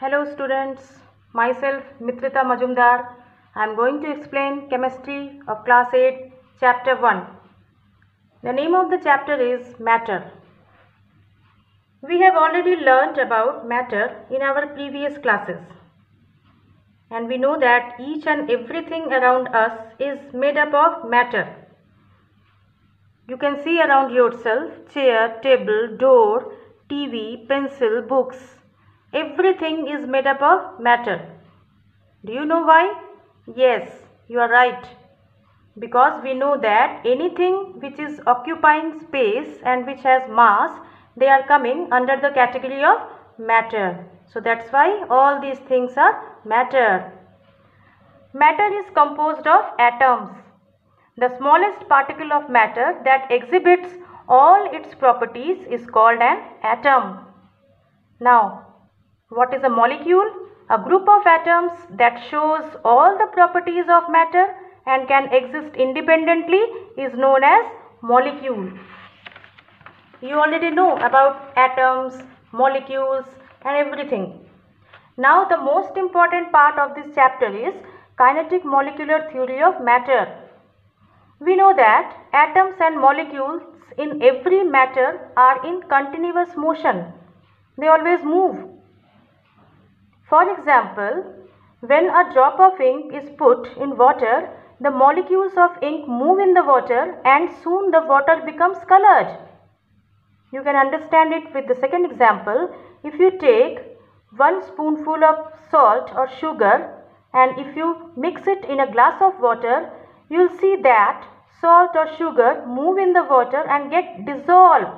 Hello students, myself Mitrita Majumdar. I am going to explain chemistry of class 8 chapter 1. The name of the chapter is matter. We have already learnt about matter in our previous classes. And we know that each and everything around us is made up of matter. You can see around yourself chair, table, door, TV, pencil, books. Everything is made up of matter. Do you know why? Yes, you are right. Because we know that anything which is occupying space and which has mass, they are coming under the category of matter. So that's why all these things are matter. Matter is composed of atoms. The smallest particle of matter that exhibits all its properties is called an atom. Now, what is a molecule? A group of atoms that shows all the properties of matter and can exist independently is known as molecule. You already know about atoms, molecules and everything. Now the most important part of this chapter is kinetic molecular theory of matter. We know that atoms and molecules in every matter are in continuous motion. They always move. For example, when a drop of ink is put in water, the molecules of ink move in the water and soon the water becomes colored. You can understand it with the second example. If you take one spoonful of salt or sugar and if you mix it in a glass of water, you will see that salt or sugar move in the water and get dissolved.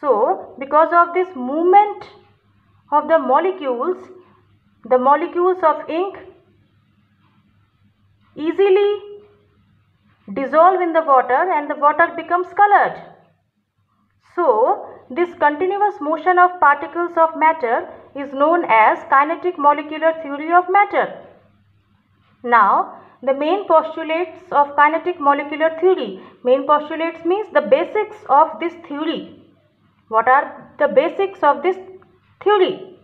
So, because of this movement of the molecules, the molecules of ink easily dissolve in the water and the water becomes colored. So, this continuous motion of particles of matter is known as kinetic molecular theory of matter. Now, the main postulates of kinetic molecular theory. Main postulates means the basics of this theory. What are the basics of this theory?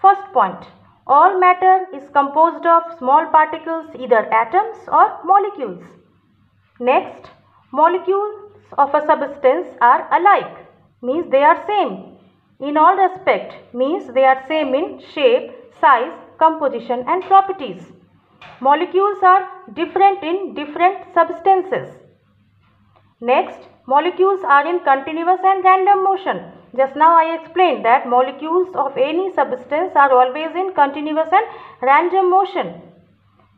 First point, all matter is composed of small particles either atoms or molecules. Next, molecules of a substance are alike means they are same in all respect means they are same in shape, size, composition and properties. Molecules are different in different substances. Next, molecules are in continuous and random motion. Just now I explained that molecules of any substance are always in continuous and random motion.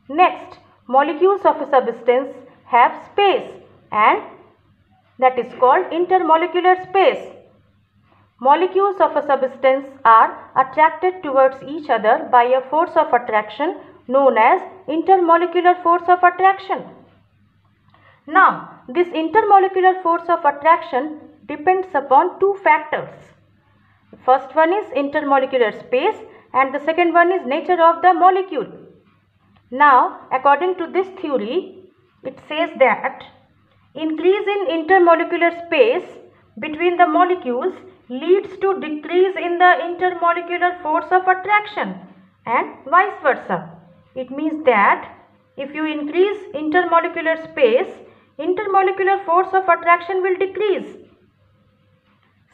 Next, molecules of a substance have space and that is called intermolecular space. Molecules of a substance are attracted towards each other by a force of attraction known as intermolecular force of attraction. Now, this intermolecular force of attraction depends upon two factors. First one is intermolecular space and the second one is nature of the molecule. Now, according to this theory, it says that increase in intermolecular space between the molecules leads to decrease in the intermolecular force of attraction and vice versa. It means that if you increase intermolecular space, intermolecular force of attraction will decrease.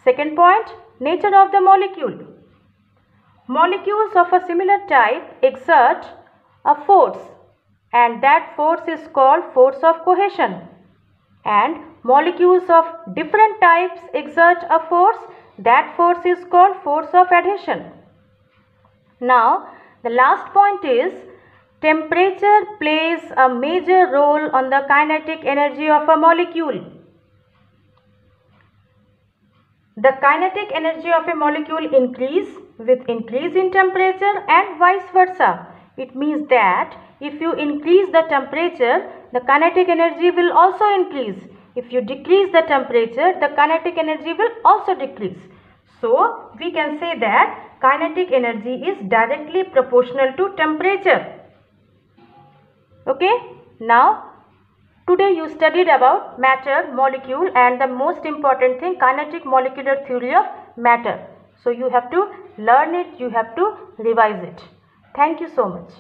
Second point, nature of the molecule. Molecules of a similar type exert a force and that force is called force of cohesion and molecules of different types exert a force that force is called force of adhesion. Now, the last point is temperature plays a major role on the kinetic energy of a molecule. The kinetic energy of a molecule increase with increase in temperature and vice versa. It means that if you increase the temperature, the kinetic energy will also increase if you decrease the temperature, the kinetic energy will also decrease. So, we can say that kinetic energy is directly proportional to temperature. Okay. Now, today you studied about matter, molecule and the most important thing kinetic molecular theory of matter. So you have to learn it, you have to revise it. Thank you so much.